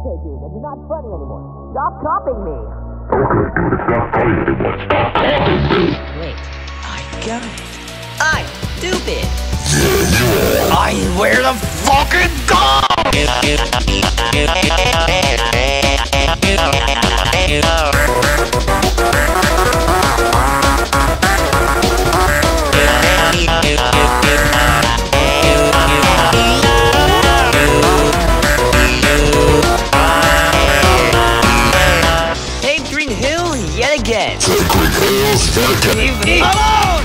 Okay, dude, you're not funny anymore. Stop copying me. Okay, dude, Stop copying me. Wait, I got it. I'm stupid. I wear the fucking Hey, again. Leave me alone!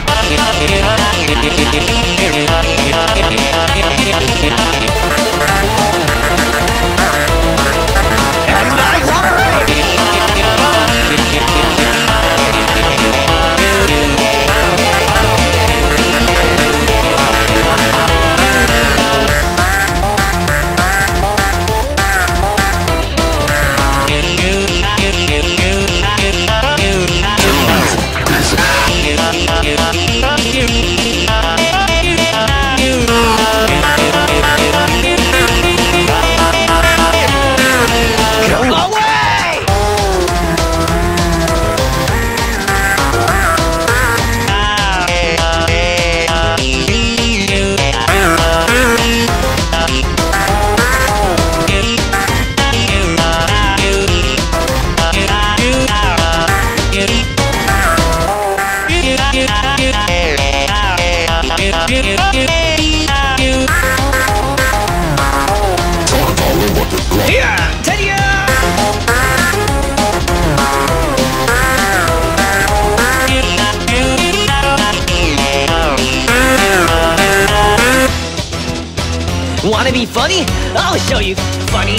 Wanna be funny? I'll show you funny.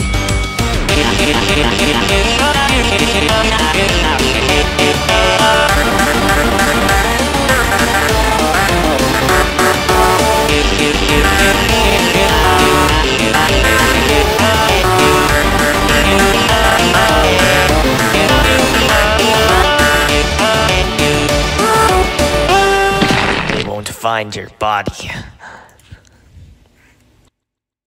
They won't find your body.